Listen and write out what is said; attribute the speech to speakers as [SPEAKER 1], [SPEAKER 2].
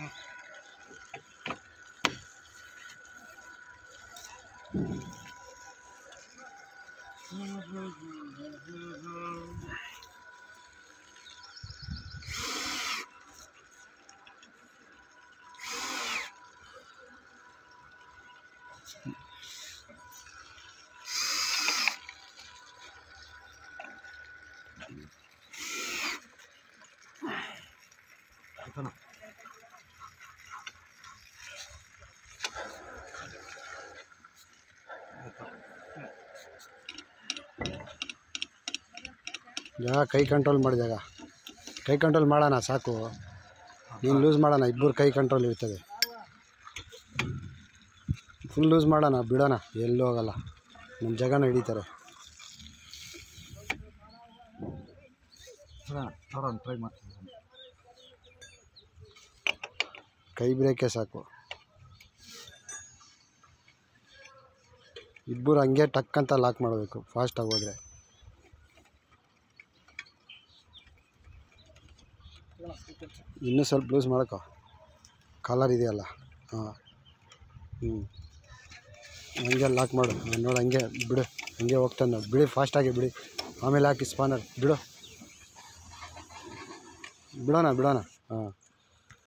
[SPEAKER 1] 嗯。嗯。嗯。嗯。嗯。嗯。嗯。哎。不看了。
[SPEAKER 2] ಜಾಗ ಕೈ ಕಂಟ್ರೋಲ್ ಮಾಡಿದಾಗ. ಕೈ ಕಂಟ್ರೋಲ್ ಮಾಡೋಣ ಸಾಕು. ನೀನು ಲೂಸ್ ಮಾಡೋಣ ಇಬ್ಬರು ಕೈ ಕಂಟ್ರೋಲ್ ಇರ್ತದೆ. ಫುಲ್ ಲೂಸ್ ಮಾಡೋಣ ಬಿಡೋಣ ಎಲ್ಲೂ ಹೋಗಲ್ಲ ನಮ್ಮ ಜಗನ ಹಿಡಿತಾರೆ. ಕೈ ಬ್ರೇಕೆ ಸಾಕು. ಇಬ್ಬರು ಹಂಗೆ ಟಕ್ ಅಂತ ಲಾಕ್ ಮಾಡಬೇಕು ಫಾಸ್ಟಾಗಿ ಹೋದರೆ. ಇನ್ನೂ ಸ್ವಲ್ಪ ಲೂಸ್ ಮಾಡೋಕ್ಕ. ಕಾಲರ್ ಇದೆಯಲ್ಲ. ಹಾಂ. ಹ್ಞೂ ಹಂಗೆ ಲಾಕ್ ಮಾಡು. ನೋಡು, ಹಂಗೆ ಬಿಡು. ಹಂಗೆ ಹೋಗ್ತಾನೆ ಬಿಡಿ ಫಾಸ್ಟಾಗಿ ಬಿಡಿ. ಆಮೇಲೆ ಹಾಕಿ ಸ್ಪಾನರ್ ಬಿಡು. ಬಿಡೋಣ ಬಿಡೋಣ. ಹಾಂ.